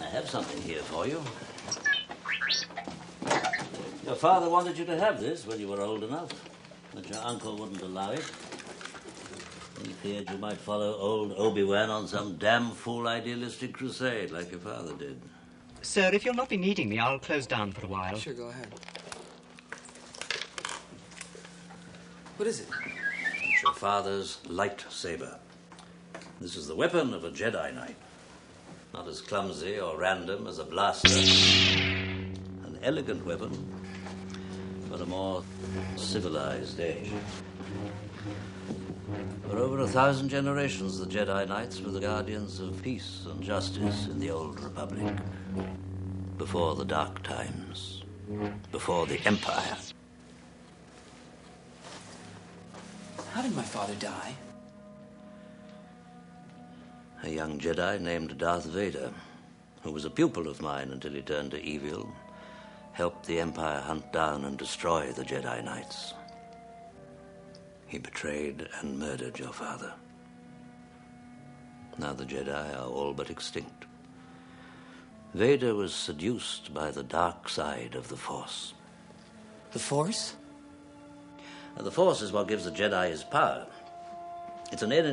I have something here for you. Your father wanted you to have this when you were old enough, but your uncle wouldn't allow it. He feared you might follow old Obi-Wan on some damn fool idealistic crusade like your father did. Sir, if you'll not be needing me, I'll close down for a while. Sure, go ahead. What is it? It's your father's lightsaber. This is the weapon of a Jedi Knight. Not as clumsy or random as a blaster. An elegant weapon for a more civilized age. For over a thousand generations, the Jedi Knights were the guardians of peace and justice in the Old Republic. Before the Dark Times. Before the Empire. How did my father die? A young Jedi named Darth Vader, who was a pupil of mine until he turned to evil, helped the Empire hunt down and destroy the Jedi Knights. He betrayed and murdered your father. Now the Jedi are all but extinct. Vader was seduced by the dark side of the Force. The Force? The Force is what gives the Jedi his power. It's an energy.